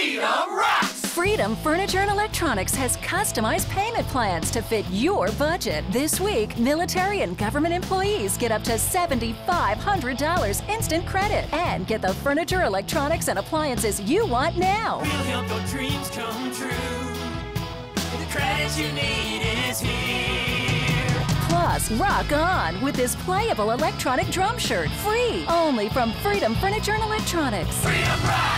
Freedom rocks! Freedom Furniture and Electronics has customized payment plans to fit your budget. This week, military and government employees get up to $7,500 instant credit and get the furniture, electronics, and appliances you want now. We'll help your dreams come true. The credit you need is here. Plus, rock on with this playable electronic drum shirt free only from Freedom Furniture and Electronics. Freedom rocks!